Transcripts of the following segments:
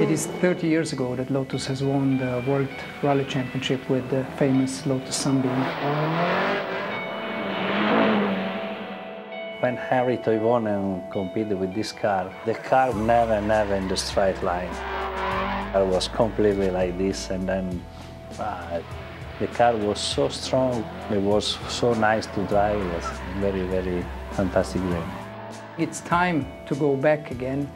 is 30 years ago that Lotus has won the World Rally Championship with the famous Lotus Sunbeam. When Harry Toivonen competed with this car, the car never, never in the straight line. I was completely like this and then uh, the car was so strong, it was so nice to drive, it was very, very fantastic game. It's time to go back again,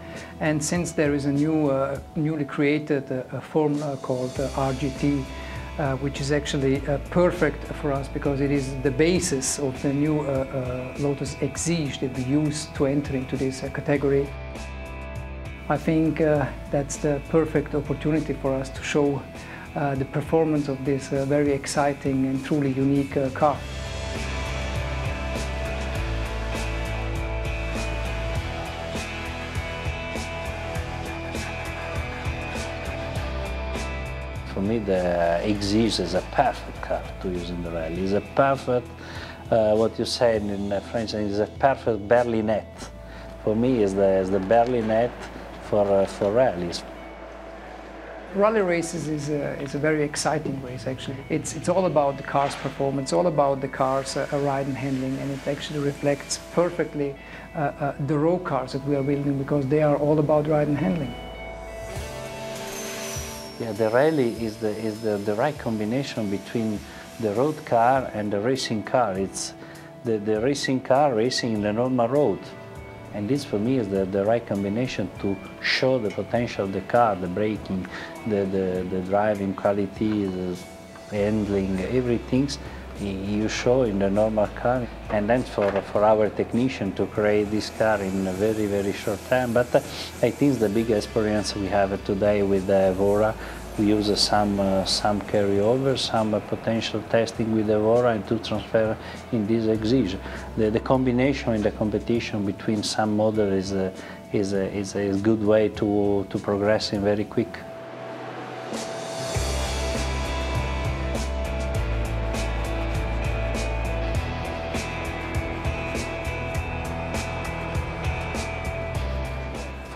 and since there is a new, uh, newly created uh, formula called uh, RGT, uh, which is actually uh, perfect for us because it is the basis of the new Lotus Exige that we use to enter into this category. I think that's the perfect opportunity for us to show the performance of this very exciting and truly unique car. For me, the Exige is a perfect car to use in the rally. It's a perfect, uh, what you say in uh, French, is a perfect berlinette. For me, is the, is the berlinette for, uh, for rallies. Rally races is a, is a very exciting race actually. It's, it's all about the car's performance, all about the car's uh, ride and handling and it actually reflects perfectly uh, uh, the road cars that we are building because they are all about ride and handling. Yeah, the rally is the, is the, the right combination between the road car and the racing car. It's the, the racing car racing in the normal road. And this for me is the, the right combination to show the potential of the car, the braking, the, the, the driving quality, the handling, everything you show in the normal car. And then for, for our technician to create this car in a very, very short time. But uh, I think the big experience we have today with the Evora we use some uh, some carryover, some uh, potential testing with Evora and to transfer in this Exige. The, the combination in the competition between some models is a, is a, is a good way to, to progress in very quick.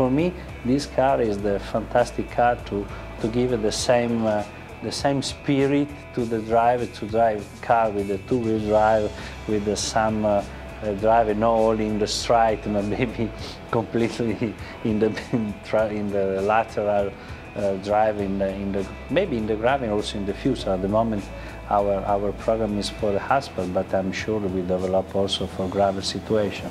For me, this car is the fantastic car to, to give the same, uh, the same spirit to the driver, to drive car with the two-wheel drive, with the some uh, uh, driving not only in the straight, but maybe completely in the, in the lateral uh, drive, in the, in the, maybe in the gravel also in the future. At the moment, our, our program is for the asphalt, but I'm sure we develop also for gravel situation.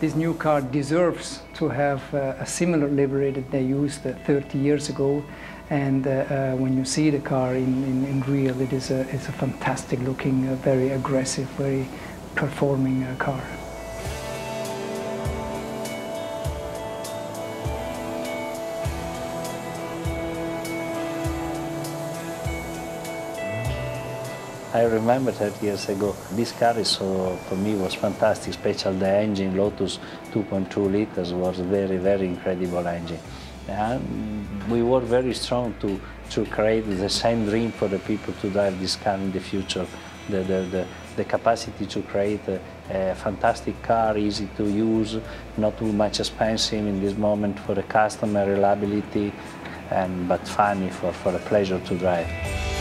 This new car deserves to have uh, a similar livery that they used uh, 30 years ago. And uh, uh, when you see the car in, in, in, real, it is a, it's a fantastic looking, very aggressive, very performing car. I remember 30 years ago, this car is so, for me was fantastic, especially the engine, Lotus 2.2 liters was very, very incredible engine. And we were very strong to, to create the same dream for the people to drive this car in the future. The, the, the, the capacity to create a, a, fantastic car, easy to use, not too much expensive in this moment for the customer, reliability, and, but funny for, for a pleasure to drive.